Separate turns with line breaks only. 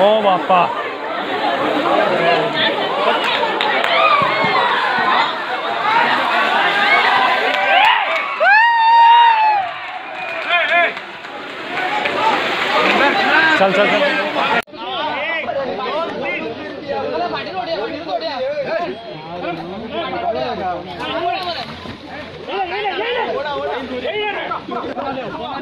ओ बापा चल चल चल Come on.